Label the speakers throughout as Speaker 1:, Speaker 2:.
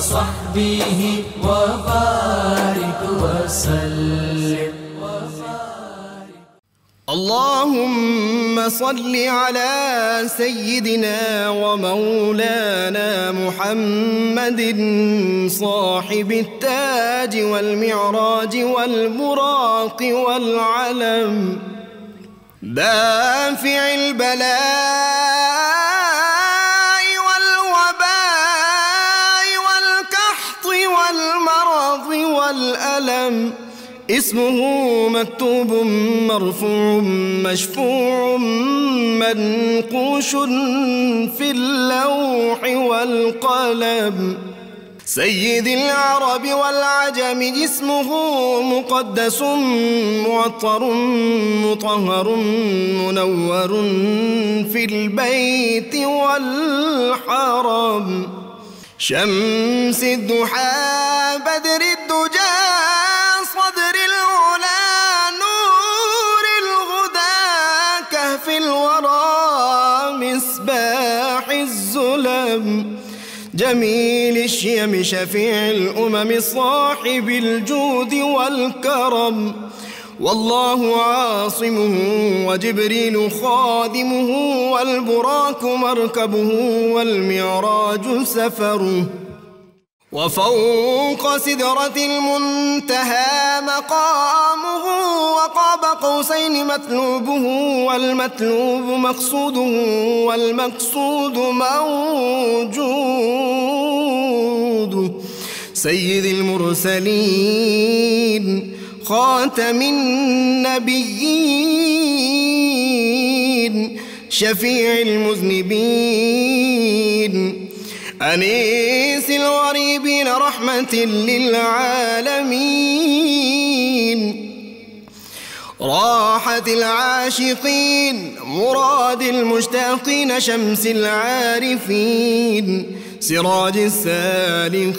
Speaker 1: وصحبه وبارك وسلم.
Speaker 2: اللهم صل على سيدنا ومولانا محمد صاحب التاج والمعراج والبراق والعلم. دافع البلاء والألم اسمه مكتوب مرفوع مشفوع منقوش في اللوح والقلم. سيد العرب والعجم اسمه مقدس معطر مطهر منور في البيت والحرم. شمس الضحى بدر الدجى جميل الشيم شفيع الأمم صاحب الجود والكرم. والله عاصمه وجبريل خادمه والبراك مركبه والمعراج سفره. وفوق سدرة المنتهى مقامه وقاب قوسين مطلوبه والمطلوب مقصوده والمقصود موجود. سيد المرسلين خاتم النبيين شفيع المذنبين أنيس الغريبين رحمة للعالمين. راحة العاشقين مراد المشتاقين شمس العارفين سراج السالقين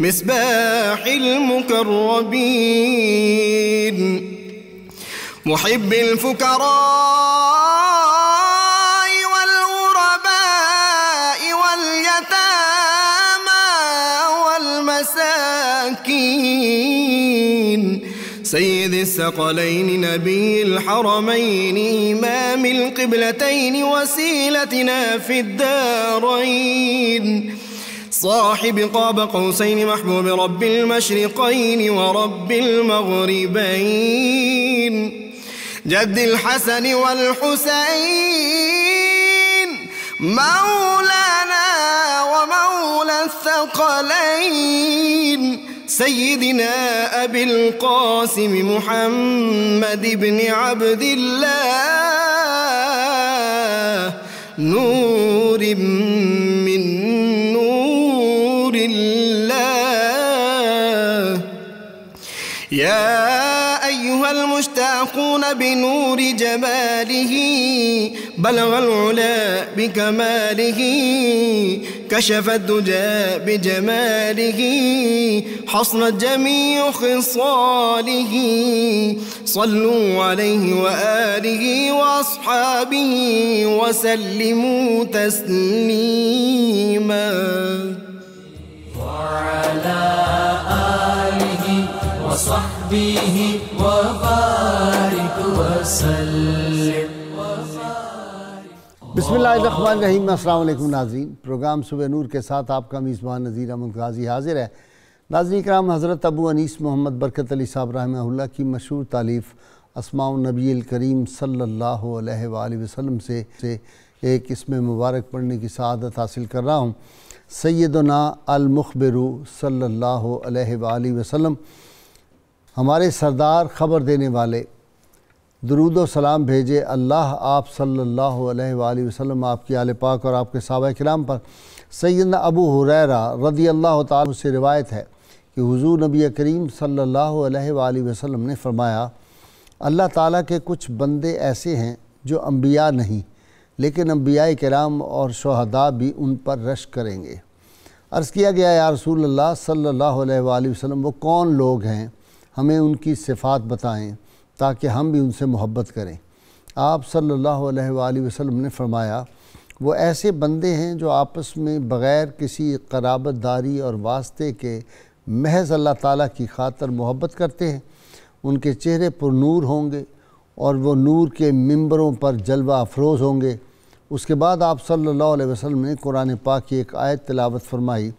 Speaker 2: مصباح المكربين محب الفكراء سيد الثقلين نبي الحرمين إمام القبلتين وسيلتنا في الدارين. صاحب قاب قوسين محبوب رب المشرقين ورب المغربين. جد الحسن والحسين مولانا ومولى الثقلين. سيدنا أبي القاسم محمد بن عبد الله نور بنور جماله بلغ العلا بكماله كشف الدجى بجماله حصنت جميع خصاله. صلوا عليه وآله وأصحابه وسلموا تسليما.
Speaker 1: وعلى آله وصحبه وبارك وسلم.
Speaker 3: بسم اللہ الرحمن الرحیم، السلام علیکم ناظرین۔ پروگرام صبح نور کے ساتھ آپ کا میزبان نذیر احمد غازی حاضر ہے۔ ناظرین کرام، حضرت ابو انیس محمد برکت علی صاحب رحمہ اللہ کی مشہور تعلیف اسماء النبی الکریم صلی اللہ علیہ وآلہ وسلم سے سے ایک اسم مبارک پڑھنے کی سعادت حاصل کر رہا ہوں۔ سیدنا المخبرو صلی اللہ علیہ وآلہ وسلم ہمارے سردار خبر دینے والے درود و سلام بھیجے اللہ آپ صلی اللہ علیہ وآلہ وسلم، آپ کی آل پاک اور آپ کے صحابہ کرام پر۔ سیدنا ابو حریرہ رضی اللہ تعالیٰ سے روایت ہے کہ حضور نبی کریم صلی اللہ علیہ وآلہ وسلم نے فرمایا، اللہ تعالیٰ کے کچھ بندے ایسے ہیں جو انبیاء نہیں، لیکن انبیاء کرام اور شہداء بھی ان پر رش کریں گے۔ عرض کیا گیا، یا رسول اللہ صلی اللہ علیہ وآلہ وسلم، وہ کون لوگ ہیں؟ ہمیں ان کی صفات بتائیں تاکہ ہم بھی ان سے محبت کریں۔ آپ صلی اللہ علیہ وآلہ وسلم نے فرمایا، وہ ایسے بندے ہیں جو آپس میں بغیر کسی قرابت داری اور واسطے کے محض اللہ تعالیٰ کی خاطر محبت کرتے ہیں۔ ان کے چہرے پر نور ہوں گے اور وہ نور کے ممبروں پر جلوہ افروز ہوں گے۔ اس کے بعد آپ صلی اللہ علیہ وسلم نے قرآن پاک کی ایک آیت تلاوت فرمائی،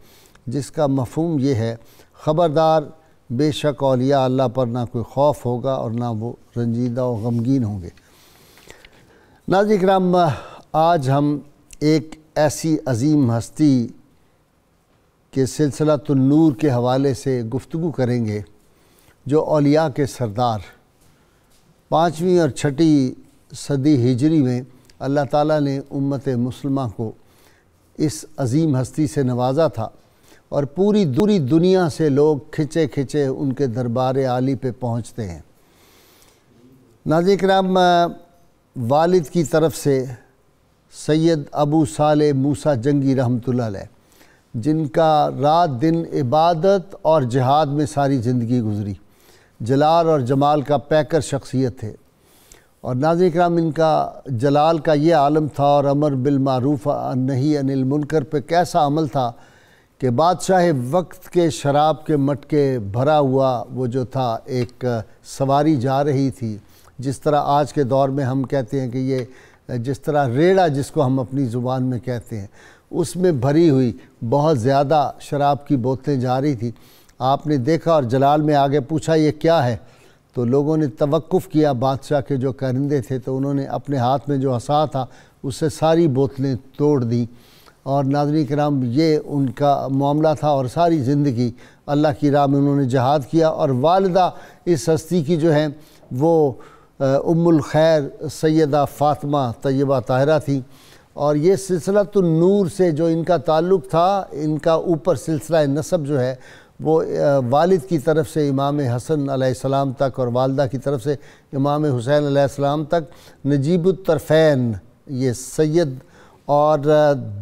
Speaker 3: جس کا مفہوم یہ ہے، خبردار بے شک اولیاء اللہ پر نہ کوئی خوف ہوگا اور نہ وہ رنجیدہ و غمگین ہوں گے۔ ناظر کرام آج ہم ایک ایسی عظیم ہستی کے سلسلہ النور کے حوالے سے گفتگو کریں گے جو اولیاء کے سردار، پانچویں اور چھٹی صدی ہجری میں اللہ تعالیٰ نے امت مسلمہ کو اس عظیم ہستی سے نوازا تھا۔ اور پوری دوری دنیا سے لوگ کھچے کھچے ان کے دربار عالی پہ پہنچتے ہیں۔ ناظر کرام والد کی طرف سے سید ابو صالح موسیٰ جنگی رحمۃ اللہ علیہ، جن کا رات دن عبادت اور جہاد میں ساری زندگی گزری۔ جلال اور جمال کا پیکر شخصیت تھے۔ اور ناظر کرام ان کا جلال کا یہ عالم تھا اور امر بالمعروف نہیں انل منکر پہ کیسا عمل تھا کہ بادشاہ وقت کے شراب کے مٹکے بھرا ہوا وہ جو تھا، ایک سواری جا رہی تھی۔ جس طرح آج کے دور میں ہم کہتے ہیں کہ یہ جس طرح ریڑا جس کو ہم اپنی زبان میں کہتے ہیں، اس میں بھری ہوئی بہت زیادہ شراب کی بوتلیں جا رہی تھی۔ آپ نے دیکھا اور جلال میں آگے پوچھا، یہ کیا ہے؟ تو لوگوں نے توقف کیا بادشاہ کے جو کرندے تھے، تو انہوں نے اپنے ہاتھ میں جو عصا تھا اس سے ساری بوتلیں توڑ دیں۔ اور ناظرین کرام، یہ ان کا معاملہ تھا اور ساری زندگی اللہ کی راہ میں انہوں نے جہاد کیا اور والدہ اس ہستی کی جو ہیں وہ ام الخیر سیدہ فاطمہ طیبہ طاہرہ تھیں اور یہ سلسلہ النور سے جو ان کا تعلق تھا، ان کا اوپر سلسلہ نصب جو ہے، وہ والد کی طرف سے امام حسن علیہ السلام تک اور والدہ کی طرف سے امام حسین علیہ السلام تک نجیب الطرفین، یہ سید اور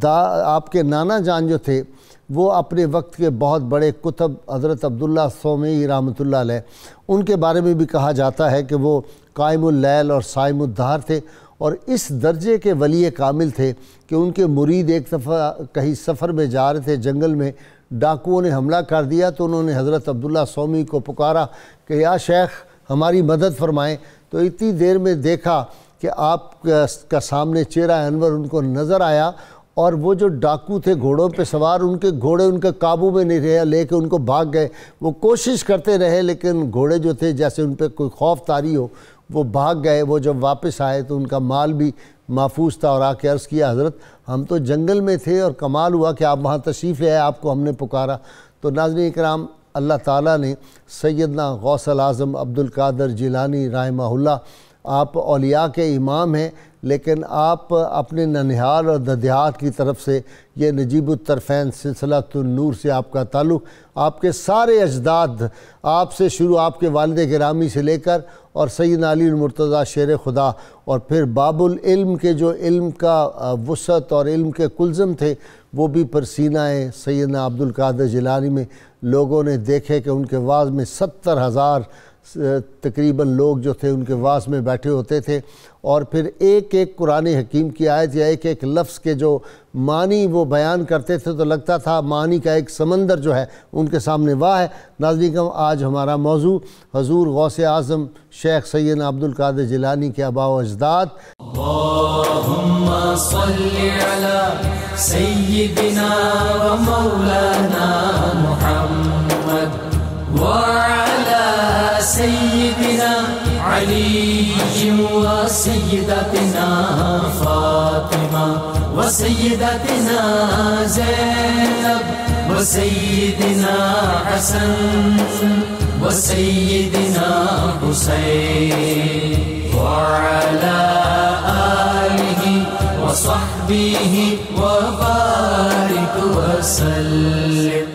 Speaker 3: دا، آپ کے نانا جان جو تھے، وہ اپنے وقت کے بہت بڑے کتب حضرت عبداللہ سومی رحمۃ اللہ علیہ، ان کے بارے میں بھی کہا جاتا ہے کہ وہ قائم اللیل اور سائم الدہر تھے اور اس درجے کے ولی کامل تھے کہ ان کے مرید ایک دفعہ کہیں سفر میں جا رہے تھے، جنگل میں ڈاکوؤں نے حملہ کر دیا تو انہوں نے حضرت عبداللہ سومی کو پکارا کہ، یا شیخ، ہماری مدد فرمائیں۔ تو اتنی دیر میں دیکھا کہ آپ کا سامنے چہرہ انور ان کو نظر آیا اور وہ جو ڈاکو تھے گھوڑوں پہ سوار، ان کے گھوڑے ان کے قابو میں نہیں رہے، لے کے ان کو بھاگ گئے۔ وہ کوشش کرتے رہے، لیکن گھوڑے جو تھے، جیسے ان پہ کوئی خوف تاری ہو، وہ بھاگ گئے۔ وہ جب واپس آئے تو ان کا مال بھی محفوظ تھا اور آ کے عرض کیا، حضرت، ہم تو جنگل میں تھے اور کمال ہوا کہ آپ وہاں تشریف لے آئے، آپ کو ہم نے پکارا۔ تو ناظرین اکرام، اللہ تعالیٰ نے سیدنا غوث العظم عبد القادر جیلانی رحمہ اللہ آپ اولیاء کے امام ہیں، لیکن آپ اپنے ننہال اور ددیات کی طرف سے یہ نجیب الطرفین سلسلہ النور سے آپ کا تعلق، آپ کے سارے اجداد آپ سے شروع آپ کے والد گرامی سے لے کر اور سید علی المرتضیٰ شیر خدا اور پھر باب العلم کے جو علم کا وسعت اور علم کے کلزم تھے، وہ بھی پرسینہ سیدنا عبد القادر جلانی میں لوگوں نے دیکھے کہ ان کے واز میں ستر ہزار تقریباً لوگ جو تھے ان کے واس میں بیٹھے ہوتے تھے اور پھر ایک ایک قرآن حکیم کی آیت یا ایک ایک لفظ کے جو معنی وہ بیان کرتے تھے تو لگتا تھا معنی کا ایک سمندر جو ہے ان کے سامنے واہ ہے۔ ناظرین آج ہمارا موضوع حضور غوث اعظم شیخ سید عبد القادر جلانی کے آبا و اجداد۔
Speaker 1: اللہم صلی علی سیدنا و مولانا سيدنا علي وسيدتنا فاطمة وسيدتنا زينب وسيدنا حسن وسيدنا حسين وعلى آله وصحبه وبارك وسلم.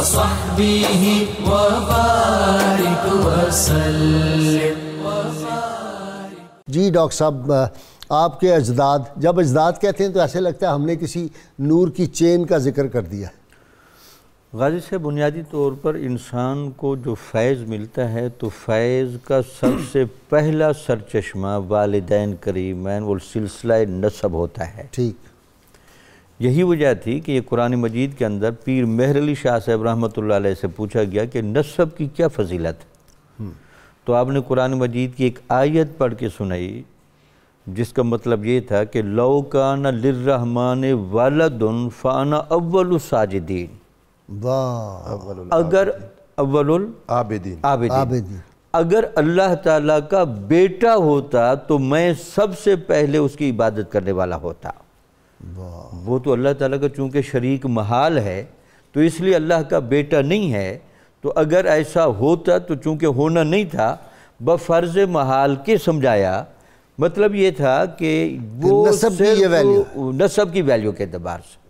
Speaker 1: وصحبه وبارك وسلم.
Speaker 3: جی ڈاکٹر صاحب آپ کے اجداد جب اجداد کہتے ہیں تو ایسے لگتا ہے ہم نے کسی نور کی چین کا ذکر کر دیا۔
Speaker 4: غازی سے بنیادی طور پر انسان کو جو فیض ملتا ہے تو فیض کا سب سے پہلا سرچشمہ والدین کریمین وہ سلسلہ نصب ہوتا ہے۔
Speaker 3: ٹھیک۔
Speaker 4: یہی وجہ تھی کہ یہ قرآن مجید کے اندر پیر مہر علی شاہ صاحب رحمۃ اللہ علیہ سے پوچھا گیا کہ نصب کی کیا فضیلت تو آپ نے قرآن مجید کی ایک آیت پڑھ کے سنائی جس کا مطلب یہ تھا کہ لو کان للرحمن والد فانا اول الساجدین۔
Speaker 3: واہ
Speaker 4: اگر اول
Speaker 5: عابدین۔
Speaker 4: العابدین
Speaker 3: عابدین۔
Speaker 4: اگر اللہ تعالیٰ کا بیٹا ہوتا تو میں سب سے پہلے اس کی عبادت کرنے والا ہوتا۔ وہ تو اللہ تعالیٰ کا چونکہ شریک محال ہے تو اس لیے اللہ کا بیٹا نہیں ہے۔ تو اگر ایسا ہوتا تو چونکہ ہونا نہیں تھا بفرض محال کے سمجھایا۔ مطلب یہ تھا کہ وہ
Speaker 3: نسب کی ویلیو۔
Speaker 4: نسب کی ویلیو کے اعتبار سے۔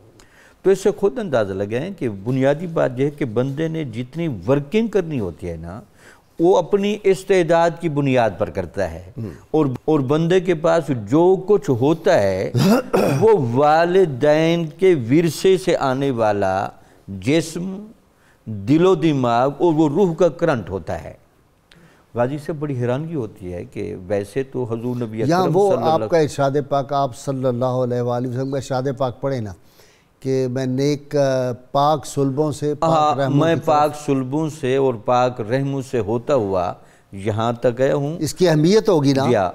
Speaker 4: تو اس سے خود اندازہ لگائیں کہ بنیادی بات یہ ہے کہ بندے نے جتنی ورکنگ کرنی ہوتی ہے نا وہ اپنی استعداد کی بنیاد پر کرتا ہے۔ اور اور بندے کے پاس جو کچھ ہوتا ہے وہ والدین کے ورثے سے آنے والا جسم دل و دماغ اور وہ روح کا کرنٹ ہوتا ہے۔ غازی سے بڑی حیرانگی ہوتی ہے کہ ویسے تو حضور نبی اکرم صلی اللہ
Speaker 3: آپ کا ارشاد پاک آپ صلی اللہ علیہ وآلہ وسلم کا ارشاد پاک پڑھے نا۔ کہ میں نیک پاک سلبوں سے پاک
Speaker 4: ہاں میں پاک سلبوں سے اور پاک رحموں سے ہوتا ہوا یہاں تک آیا ہوں۔
Speaker 3: اس کی اہمیت ہوگی نا؟
Speaker 4: یا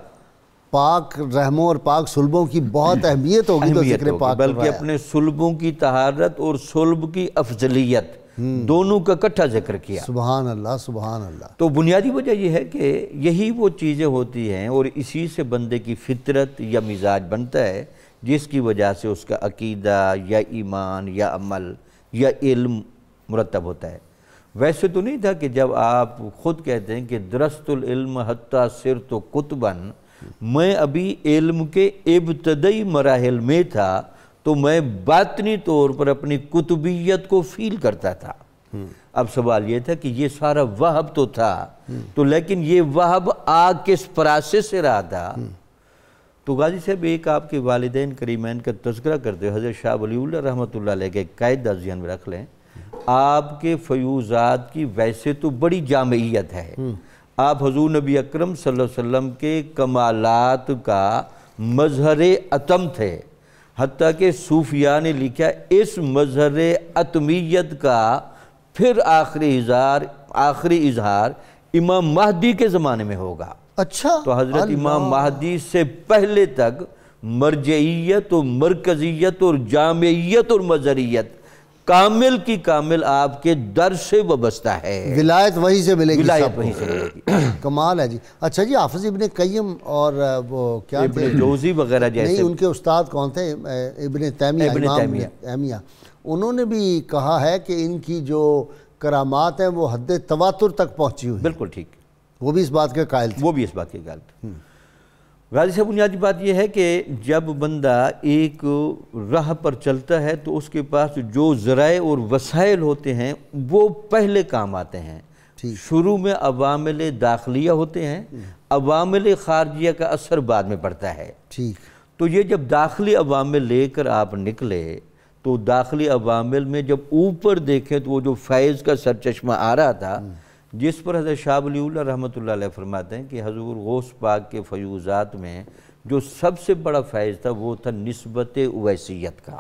Speaker 3: پاک رحموں اور پاک سلبوں کی بہت اہمیت ہوگی تو ذکر پاک
Speaker 4: بلکہ۔ اپنے سلبوں کی طہارت اور سلب کی افضلیت دونوں کا کٹھا ذکر کیا۔
Speaker 3: سبحان اللہ سبحان اللہ۔
Speaker 4: تو بنیادی وجہ یہ ہے کہ یہی وہ چیزیں ہوتی ہیں اور اسی سے بندے کی فطرت یا مزاج بنتا ہے جس کی وجہ سے اس کا عقیدہ یا ایمان یا عمل یا علم مرتب ہوتا ہے۔ ویسے تو نہیں تھا کہ جب آپ خود کہتے ہیں کہ درست العلم حتیٰ سر تو کتبن میں ابھی علم کے ابتدائی مراحل میں تھا تو میں باطنی طور پر اپنی کتبیت کو فیل کرتا تھا۔ اب سوال یہ تھا کہ یہ سارا وہب تو تھا تو لیکن یہ وہب آگ کس پراسس سے رہا تھا؟ تو غازی صاحب ایک آپ کے والدین کریمین کا تذکرہ کرتے حضرت شاہ ولی اللہ رحمۃ اللہ علیہ کے قائدہ ذہن میں رکھ لیں۔ آپ کے فیوزات کی ویسے تو بڑی جامعیت ہے۔ آپ حضور نبی اکرم صلی اللہ علیہ وسلم کے کمالات کا مظہر اتم تھے۔ حتیٰ کہ صوفیاء نے لکھا اس مظہر اتمیت کا پھر آخری اظہار آخری اظہار امام مہدی کے زمانے میں ہوگا۔
Speaker 3: اچھا
Speaker 4: تو حضرت۔ امام مہدی سے پہلے تک مرجعیت اور مرکزیت اور جامعیت اور مظہریت کامل کی کامل آپ کے در سے وابستہ ہے
Speaker 3: ولایت وہی سے ملے گی
Speaker 4: ولایت۔ وہیں سے ملے گی
Speaker 3: کمال ہے جی اچھا جی حافظ ابن قیم اور وہ کیا تھے
Speaker 4: ابن جوزی وغیرہ
Speaker 3: نہیں
Speaker 4: جیسے
Speaker 3: ان کے استاد کون تھے ابن تیمیہ
Speaker 4: ابن تیمیہ۔
Speaker 3: انہوں نے بھی کہا ہے کہ ان کی جو کرامات ہیں وہ حد تواتر تک پہنچی ہوئی۔
Speaker 4: بالکل ٹھیک
Speaker 3: وہ بھی اس بات کے قائل تھے۔
Speaker 4: وہ بھی اس بات کی غلط غازی صاحب بنیادی بات یہ ہے کہ جب بندہ ایک راہ پر چلتا ہے تو اس کے پاس جو ذرائع اور وسائل ہوتے ہیں وہ پہلے کام آتے ہیں۔ شروع میں عوامل داخلیہ ہوتے ہیں عوامل خارجیہ کا اثر بعد میں پڑتا ہے۔
Speaker 3: ٹھیک۔
Speaker 4: تو یہ جب داخلی عوامل لے کر آپ نکلے تو داخلی عوامل میں جب اوپر دیکھیں تو وہ جو فیض کا سرچشمہ آ رہا تھا جس پر حضرت شاہ ولی اللہ رحمۃ اللہ علیہ فرماتے ہیں کہ حضور غوث پاک کے فیوزات میں جو سب سے بڑا فیض تھا وہ تھا نسبت اویسیت کا۔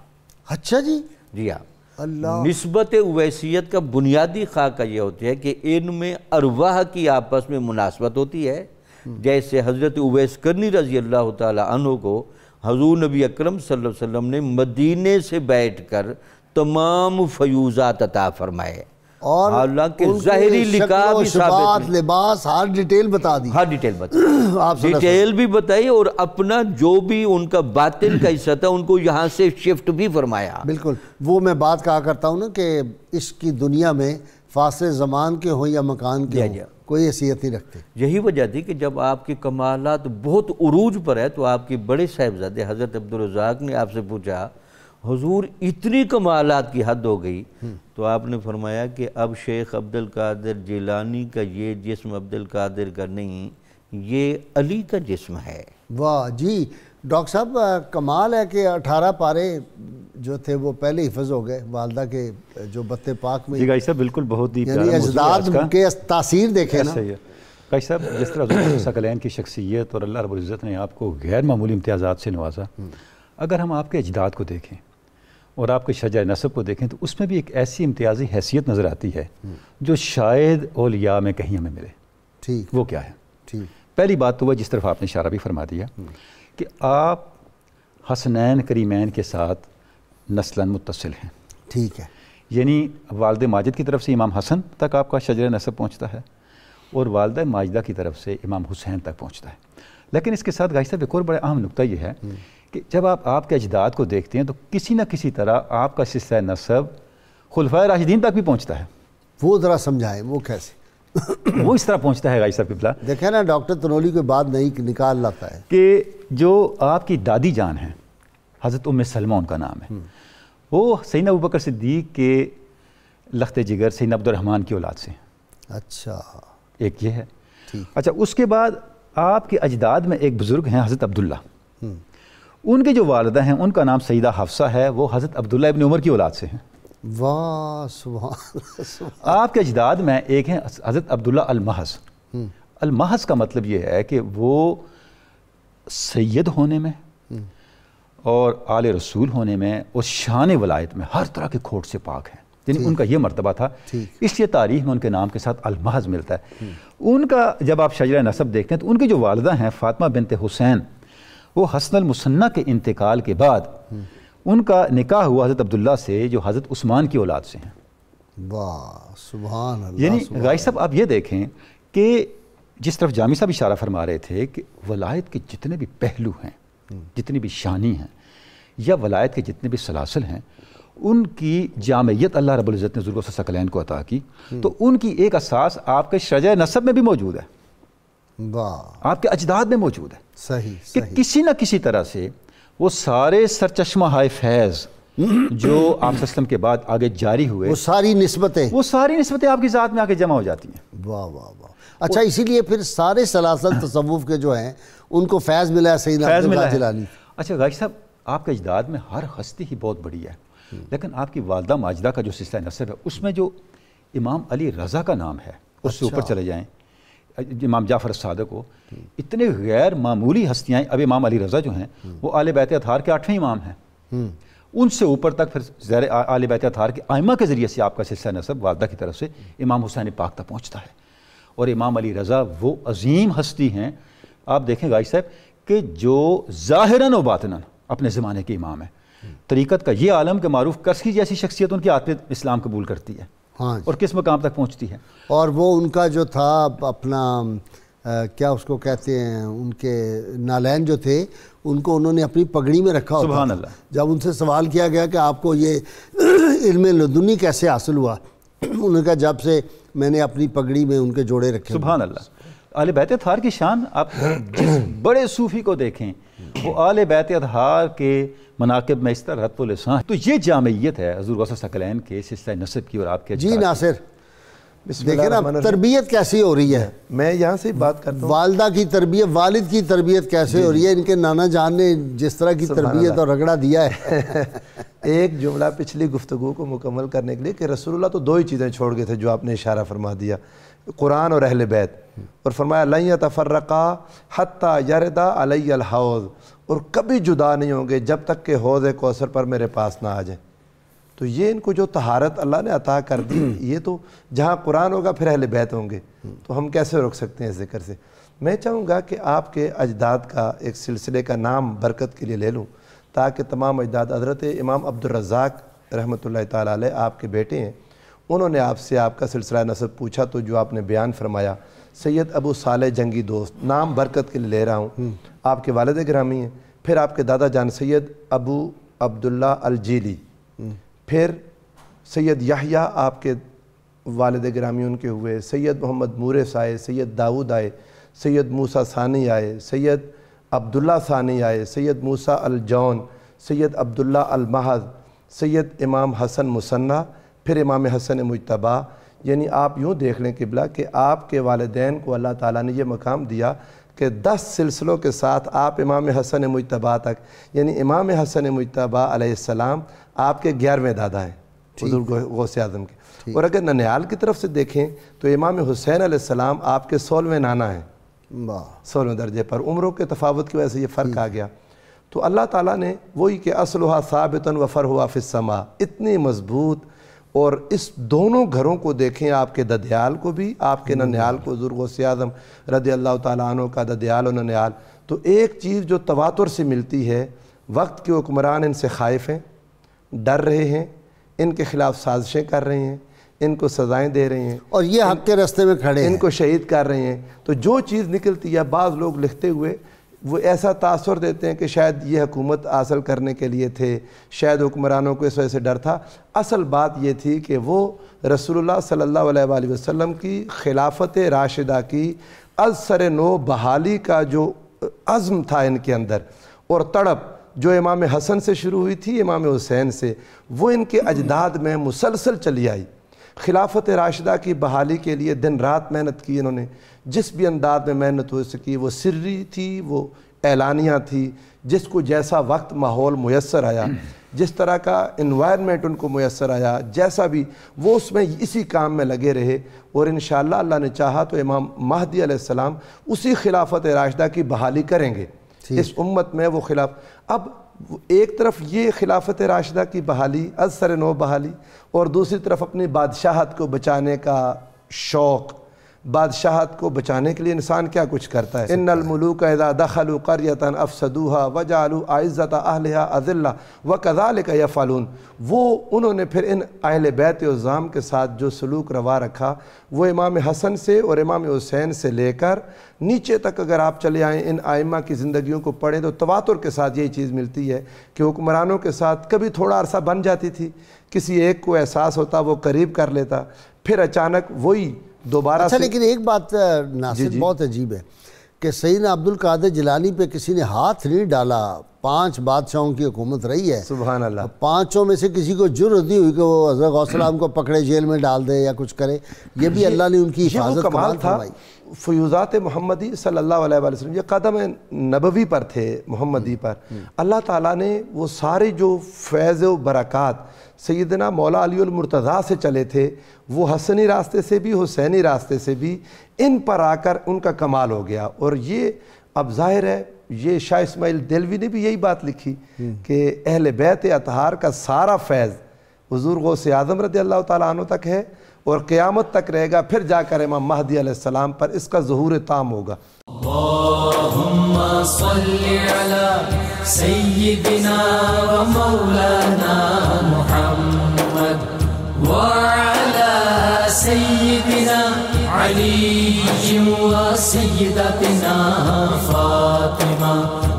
Speaker 3: اچھا جی۔
Speaker 4: جی ہاں۔
Speaker 3: اللہ۔
Speaker 4: نسبت اویسیت کا بنیادی خاکہ یہ ہوتی ہے کہ ان میں ارواح کی آپس میں مناسبت ہوتی ہے۔ جیسے حضرت اویس کرنی رضی اللہ تعالیٰ عنہ کو حضور نبی اکرم صلی اللہ علیہ وسلم نے مدینے سے بیٹھ کر تمام فیوزات عطا فرمائے۔
Speaker 3: اور
Speaker 4: حالانکہ
Speaker 3: ان کے
Speaker 4: ظاہری لکھا بھی ثابت
Speaker 3: لباس ہر ڈیٹیل بتا دی۔
Speaker 4: ہر ڈیٹیل بتا
Speaker 3: آپ اللہ
Speaker 4: ڈیٹیل بھی بتائی اور اپنا جو بھی ان کا باطن کا حصہ تھا ان کو یہاں سے شفٹ بھی فرمایا۔
Speaker 3: بالکل۔ وہ میں بات کہا کرتا ہوں نا کہ اس کی دنیا میں فاصلے زمان کے ہوں یا مکان کے
Speaker 4: جی،
Speaker 3: ہوں
Speaker 4: جی۔
Speaker 3: کوئی حیثیت نہیں رکھتے۔
Speaker 4: یہی وجہ تھی کہ جب آپ کے کمالات بہت عروج پر ہے تو آپ کے بڑے صاحبزادے حضرت عبدالرزاق نے آپ سے پوچھا حضور اتنی کمالات کی حد ہو گئی تو آپ نے فرمایا کہ اب شیخ عبد القادر جیلانی کا یہ جسم عبد القادر کا نہیں یہ علی کا جسم ہے۔
Speaker 3: واہ جی ڈاکٹر صاحب کمال ہے کہ اٹھارہ پارے جو تھے وہ پہلے حفظ ہو گئے والدہ کے جو بت پاک میں۔
Speaker 5: جی گائی صاحب بالکل بہت ہی
Speaker 3: یعنی اجداد کے تاثیر دیکھیں نا۔
Speaker 5: صحیح ہے۔ گائی صاحب جس طرح حضور ثقلین کی شخصیت اور اللہ رب العزت نے آپ کو غیر معمولی امتیازات سے نوازا اگر ہم آپ کے اجداد کو دیکھیں اور آپ کے شجر نصب کو دیکھیں تو اس میں بھی ایک ایسی امتیازی حیثیت نظر آتی ہے جو شاید اولیاء میں کہیں ہمیں ملے۔
Speaker 3: ٹھیک۔
Speaker 5: وہ کیا ہے؟
Speaker 3: ٹھیک۔
Speaker 5: پہلی بات تو وہ جس طرف آپ نے اشارہ بھی فرما دیا کہ آپ حسنین کریمین کے ساتھ نسلاً متصل ہیں۔
Speaker 3: ٹھیک ہے۔
Speaker 5: یعنی والد ماجد کی طرف سے امام حسن تک آپ کا شجر نصب پہنچتا ہے اور والدہ ماجدہ کی طرف سے امام حسین تک پہنچتا ہے۔ لیکن اس کے ساتھ صاحب ایک اور بڑا اہم نقطہ یہ ہے کہ جب آپ آپ کے اجداد کو دیکھتے ہیں تو کسی نہ کسی طرح آپ کا سلسلہ نصب خلفۂ راشدین تک بھی پہنچتا ہے۔
Speaker 3: وہ ذرا سمجھائیں وہ کیسے؟
Speaker 5: وہ اس طرح پہنچتا ہے صاحب قبلہ
Speaker 3: دیکھیں نا ڈاکٹر تنولی کوئی بات نہیں نکال لاتا ہے۔
Speaker 5: کہ جو آپ کی دادی جان ہیں حضرت ام سلمہ ان کا نام ہے۔ وہ سیدنا ابوبکر صدیق کے لخت جگر سیدنا عبد الرحمن کی اولاد سے ہیں۔
Speaker 3: اچھا۔
Speaker 5: ایک یہ ہے۔ اچھا اس کے بعد آپ کے اجداد میں ایک بزرگ ہیں حضرت عبداللہ۔ ان کے جو والدہ ہیں ان کا نام سیدہ حفصہ ہے وہ حضرت عبداللہ ابن عمر کی اولاد سے ہیں۔
Speaker 3: واہ سبحان
Speaker 5: آپ کے اجداد میں ایک ہیں حضرت عبداللہ المحض۔ المحض کا مطلب یہ ہے کہ وہ سید ہونے میں اور آل رسول ہونے میں اور شان ولایت میں ہر طرح کے کھوٹ سے پاک ہیں۔ یعنی ان کا یہ مرتبہ تھا۔ اس لیے تاریخ میں ان کے نام کے ساتھ المحض ملتا ہے۔ ان کا جب آپ شجرہ نصب دیکھتے ہیں تو ان کی جو والدہ ہیں فاطمہ بنت حسین وہ حسن المثنہ کے انتقال کے بعد ان کا نکاح ہوا حضرت عبداللہ سے جو حضرت عثمان کی اولاد سے ہیں۔
Speaker 3: واہ سبحان اللہ
Speaker 5: یعنی غائی صاحب آپ یہ دیکھیں کہ جس طرف جامع صاحب اشارہ فرما رہے تھے کہ ولایت کے جتنے بھی پہلو ہیں جتنی بھی شانی ہیں یا ولایت کے جتنے بھی سلاسل ہیں ان کی جامعیت اللہ رب العزت نے ضرور سے سکلین کو عطا کی۔ تو ان کی ایک اساس آپ کے شجر نصب میں بھی موجود ہے۔ آپ کے اجداد میں موجود ہے۔
Speaker 3: صحیح
Speaker 5: کہ
Speaker 3: صحیح۔
Speaker 5: کسی نہ کسی طرح سے وہ سارے سرچشمہ ہائے فیض جو آپ وسلم کے بعد آگے جاری ہوئے
Speaker 3: وہ ساری نسبتیں۔
Speaker 5: وہ ساری نسبتیں آپ کی ذات میں آ کے جمع ہو جاتی ہیں۔
Speaker 3: واہ واہ واہ۔ اچھا اسی لیے پھر سارے سلاسل تصوف کے جو ہیں ان کو فیض ملا ہے سیدنا
Speaker 5: فیض
Speaker 3: عبد
Speaker 5: ملا
Speaker 3: اللہ
Speaker 5: ہے۔
Speaker 3: جلانی
Speaker 5: اچھا غائی صاحب آپ کے اجداد میں ہر ہستی ہی بہت بڑی ہے۔ لیکن آپ کی والدہ ماجدہ کا جو سلسلہ نصب ہے اس میں جو امام علی رضا کا نام ہے اس سے اوپر چلے جائیں۔ امام جعفر الصادق کو اتنے غیر معمولی ہستیاں اب امام علی رضا جو ہیں وہ آل بیت اطہار کے آٹھویں امام ہیں۔ ان سے اوپر تک پھر زیر آل بیت اطہار کے آئمہ کے ذریعے سے آپ کا سلسلہ نصب والدہ کی طرف سے امام حسین پاک تک پہنچتا ہے۔ اور امام علی رضا وہ عظیم ہستی ہیں۔ آپ دیکھیں غائی صاحب کہ جو ظاہراً و باطناً اپنے زمانے کے امام ہیں۔ طریقت کا یہ عالم کے معروف کرسی جیسی شخصیت ان کی عادت اسلام قبول کرتی ہے۔
Speaker 3: ہاں جی
Speaker 5: اور کس مقام تک پہنچتی ہے
Speaker 3: اور وہ ان کا جو تھا اپنا کیا اس کو کہتے ہیں ان کے نالین جو تھے ان کو انہوں نے اپنی پگڑی میں رکھا
Speaker 5: سبحان۔ اللہ۔
Speaker 3: جب ان سے سوال کیا گیا کہ آپ کو یہ علم لدنی کیسے حاصل ہوا انہوں نے کہا جب سے میں نے اپنی پگڑی میں ان کے جوڑے رکھے۔
Speaker 5: سبحان اللہ آل بیت اطہار کی شان آپ جس بڑے صوفی کو دیکھیں وہ آل بیت اطہار کے مناقب میں اس طرح رت و لسان ہے۔ تو یہ جامعیت ہے حضور غوث سکلین کے سلسلہ نصب کی اور آپ کے
Speaker 3: جی۔ ناصر
Speaker 6: بسم
Speaker 3: دیکھیں
Speaker 6: اللہ
Speaker 3: نا۔ تربیت کیسی ہو رہی ہے
Speaker 6: میں یہاں سے بات کرتا ہوں
Speaker 3: والدہ کی تربیت والد کی تربیت کیسے ہو رہی ہے ان کے نانا جان نے جس طرح کی تربیت۔ اور رگڑا دیا ہے
Speaker 6: ایک جملہ پچھلی گفتگو کو مکمل کرنے کے لیے کہ رسول اللہ تو دو ہی چیزیں چھوڑ گئے تھے جو آپ نے اشارہ فرما دیا قرآن اور اہل بیت۔ اور فرمایا لن یتفرقا حتی یردا علی الحوض اور کبھی جدا نہیں ہوں گے جب تک کہ حوض کوثر پر میرے پاس نہ آ جائیں۔ تو یہ ان کو جو طہارت اللہ نے عطا کر دی یہ تو جہاں قرآن ہوگا پھر اہل بیت ہوں گے۔ تو ہم کیسے روک سکتے ہیں اس ذکر سے؟ میں چاہوں گا کہ آپ کے اجداد کا ایک سلسلے کا نام برکت کے لیے لے لوں تاکہ تمام اجداد حضرت امام عبد الرزاق رحمۃ اللہ تعالیٰ علیہ آپ کے بیٹے ہیں انہوں نے آپ سے آپ کا سلسلہ نصب پوچھا تو جو آپ نے بیان فرمایا سید ابو صالح جنگی دوست نام برکت کے لیے لے رہا ہوں۔ آپ کے والد گرامی ہیں۔ پھر آپ کے دادا جان سید ابو عبداللہ الجیلی۔ پھر سید یحییٰ آپ کے والد گرامی ان کے ہوئے۔ سید محمد مورس آئے سید داود آئے سید موسیٰ ثانی آئے سید عبداللہ ثانی آئے سید موسیٰ الجون سید عبداللہ المحض سید امام حسن مسنہ پھر امام حسن مجتبہ یعنی آپ یوں دیکھ لیں قبلہ کہ آپ کے والدین کو اللہ تعالیٰ نے یہ مقام دیا کہ دس سلسلوں کے ساتھ آپ امام حسن مجتبہ تک یعنی امام حسن مجتبہ علیہ السلام آپ کے گیارہویں دادا ہیں حضور غوث اعظم کے۔ اور اگر ننیال کی طرف سے دیکھیں تو امام حسین علیہ السلام آپ کے سولہویں نانا ہیں۔
Speaker 3: واہ۔
Speaker 6: سولہویں درجے پر۔ عمروں کے تفاوت کی وجہ سے یہ فرق آ گیا۔ تو اللہ تعالیٰ نے وہی کہ اسلحہ ثابتاً و فرحا فی السما اتنی مضبوط اور اس دونوں گھروں کو دیکھیں آپ کے ددیال کو بھی آپ کے ننیال کو حضور غوث اعظم رضی اللہ تعالیٰ عنہ کا ددیال و ننیال۔ تو ایک چیز جو تواتر سے ملتی ہے وقت کے حکمران ان سے خائف ہیں ڈر رہے ہیں ان کے خلاف سازشیں کر رہے ہیں ان کو سزائیں دے رہے ہیں۔
Speaker 3: اور یہ حق کے رستے میں کھڑے
Speaker 6: ان
Speaker 3: ہیں۔
Speaker 6: کو شہید کر رہے ہیں۔ تو جو چیز نکلتی ہے بعض لوگ لکھتے ہوئے وہ ایسا تاثر دیتے ہیں کہ شاید یہ حکومت حاصل کرنے کے لیے تھے، شاید حکمرانوں کو اس وجہ سے ڈر تھا۔ اصل بات یہ تھی کہ وہ رسول اللہ صلی اللہ علیہ وآلہ وسلم کی خلافت راشدہ کی از سر نو بحالی کا جو عزم تھا ان کے اندر۔ اور تڑپ جو امام حسن سے شروع ہوئی تھی، امام حسین سے، وہ ان کے اجداد میں مسلسل چلی آئی۔ خلافت راشدہ کی بحالی کے لیے دن رات محنت کی انہوں نے۔ جس بھی انداز میں محنت ہو سکی وہ سری تھی وہ اعلانیہ تھی۔ جس کو جیسا وقت ماحول میسر آیا جس طرح کا انوائرمنٹ ان کو میسر آیا جیسا بھی وہ اس میں اسی کام میں لگے رہے۔ اور انشاءاللہ اللہ نے چاہا تو امام مہدی علیہ السلام اسی خلافت راشدہ کی بحالی کریں گے۔ اس امت میں وہ خلاف۔ اب ایک طرف یہ خلافت راشدہ کی بحالی، از سر نو بحالی، اور دوسری طرف اپنی بادشاہت کو بچانے کا شوق بادشاہت کو بچانے کے لیے انسان کیا کچھ کرتا ہے؟ ان الملوک اذا دخلوا قریتا افسدوها وجعلوا عزت اہلها اذلہ وکذالک یفعلون وہ انہوں نے پھر ان اہل بیت عظام کے ساتھ جو سلوک روا رکھا، وہ امام حسن سے اور امام حسین سے لے کر نیچے تک اگر آپ چلے آئیں ان آئمہ کی زندگیوں کو پڑھیں تو تواتر کے ساتھ یہی چیز ملتی ہے کہ حکمرانوں کے ساتھ کبھی تھوڑا عرصہ بن جاتی تھی، کسی ایک کو احساس ہوتا، وہ قریب کر لیتا، پھر اچانک وہی دوبارہ
Speaker 3: اچھا لیکن ایک بات ناصر بہت عجیب ہے کہ سیدنا عبد القادر جیلانی پہ کسی نے ہاتھ نہیں ڈالا۔ پانچ بادشاہوں کی حکومت رہی ہے۔
Speaker 6: سبحان اللہ۔
Speaker 3: پانچوں میں سے کسی کو جرت نہیں ہوئی کہ وہ حضرت غوث السلام کو پکڑے جیل میں ڈال دے یا کچھ کرے۔ یہ بھی اللہ نے ان کی حفاظت
Speaker 6: کمال تھا۔ فیوزات محمدی صلی اللہ علیہ وآلہ وسلم، یہ قدم نبوی پر تھے، محمدی پر۔ اللہ تعالیٰ نے وہ سارے جو فیض و برکات سیدنا مولا علی المرتضیٰ سے چلے تھے، وہ حسنی راستے سے بھی، حسینی راستے سے بھی، ان پر آ کر ان کا کمال ہو گیا۔ اور یہ اب ظاہر ہے، یہ شاہ اسماعیل دلوی نے بھی یہی بات لکھی کہ اہل بیت اطہار کا سارا فیض حضور غوث اعظم رضی اللہ تعالیٰ عنہ تک ہے۔ اور قیامت تک رہے گا، پھر جا کر امام مہدی علیہ السلام پر اس کا ظہور تام ہوگا۔
Speaker 1: اللهم صل على سيدنا ومولانا محمد وعلى سيدنا علي وسيدتنا فاطمة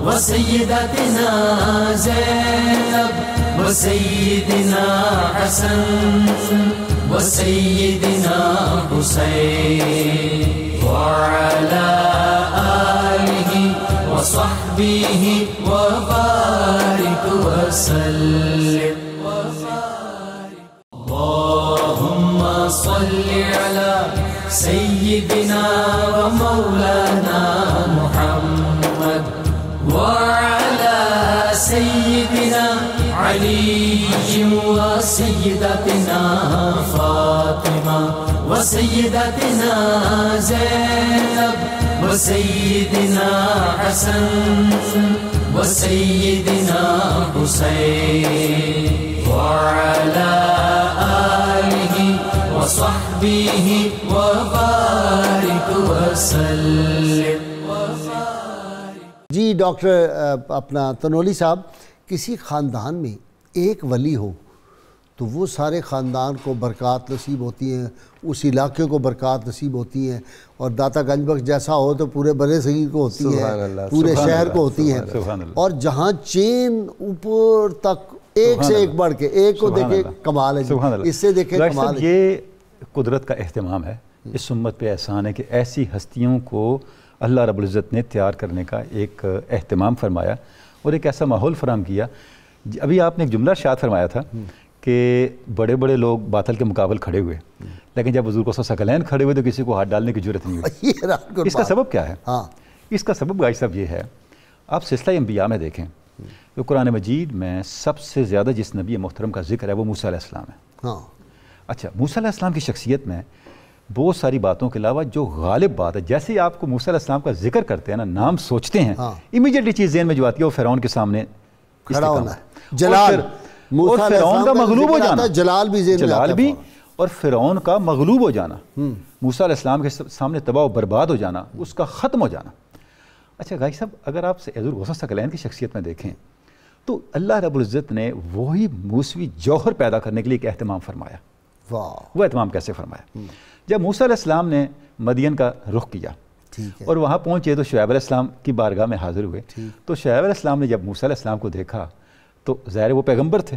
Speaker 1: وسيدتنا زينب وسيدنا حسن وسيدنا حسين وعلى آله وصحبه وبارك وسلم. اللهم صل على سيدنا ومولانا محمد وعلى سيدنا علي وسيدتنا فاطمة وسيدتنا زينب وسيدنا حسن وسيدنا حسين وعلى آله وصحبه وبارك وسلم جی،
Speaker 3: ڈاکٹر، اپنا تنولی صاحب کسی خاندان میں ایک ولی ہو تو وہ سارے خاندان کو برکات نصیب ہوتی ہیں اس علاقے کو برکات نصیب ہوتی ہیں اور داتا گنج بخش جیسا ہو تو پورے برے صغیر کو ہوتی
Speaker 6: اللہ،
Speaker 3: پورے شہر کو ہوتی
Speaker 5: اللہ۔
Speaker 3: اور جہاں چین اوپر تک ایک سے ایک بڑھ کے ایک کو دیکھے۔ کمال ہے جی۔ اس سے دیکھیں
Speaker 5: ڈاکٹر
Speaker 3: کمال ہے
Speaker 5: یہ قدرت کا اہتمام ہے اس امت پہ احسان ہے کہ ایسی ہستیوں کو اللہ رب العزت نے تیار کرنے کا ایک اہتمام فرمایا اور ایک ایسا ماحول فراہم کیا۔ ابھی آپ نے ایک جملہ شاد فرمایا تھا کہ بڑے بڑے لوگ باطل کے مقابل کھڑے ہوئے۔ لیکن جب حضور کو سکلین کھڑے ہوئے تو کسی کو ہاتھ ڈالنے کی ضرورت نہیں ہوئی۔ اس کا سبب کیا ہے؟
Speaker 3: ہاں۔
Speaker 5: اس کا سبب گائی صاحب یہ ہے آپ سلسلہ انبیاء میں دیکھیں جو قرآن مجید میں سب سے زیادہ جس نبی محترم کا ذکر ہے وہ موسیٰ علیہ السلام ہے۔
Speaker 3: ہاں۔
Speaker 5: اچھا موسیٰ علیہ السلام کی شخصیت میں بہت ساری باتوں کے علاوہ جو غالب بات ہے جیسے ہی آپ کو موسیٰ علیہ السلام کا ذکر کرتے ہیں نا نام سوچتے ہیں
Speaker 3: ہاں۔
Speaker 5: امیجیٹلی چیز ذہن میں جو آتی ہے وہ فرعون کے سامنے
Speaker 3: کھڑا ہونا۔ ہے جلال۔
Speaker 5: اور
Speaker 3: السلام
Speaker 5: کا مغلوب ہو جانا۔
Speaker 3: جلال بھی ذہن
Speaker 5: جلال بھی۔ اور فرعون کا مغلوب ہو جانا۔ موسیٰ علیہ السلام کے سامنے تباہ و برباد ہو جانا اس کا ختم ہو جانا۔ اچھا غائی صاحب اگر آپ سے حضور غوثہ ثقلین کی شخصیت میں دیکھیں تو اللہ رب العزت نے وہی موسوی جوہر پیدا کرنے کے لیے ایک اہتمام فرمایا۔
Speaker 3: واہ۔
Speaker 5: وہ اہتمام کیسے فرمایا؟ جب موسیٰ علیہ السلام نے مدین کا رخ کیا اور وہاں پہنچے تو شعیب علیہ السلام کی بارگاہ میں حاضر ہوئے۔ تو شعیب علیہ السلام نے جب موسیٰ علیہ السلام کو دیکھا تو ظاہر وہ پیغمبر تھے۔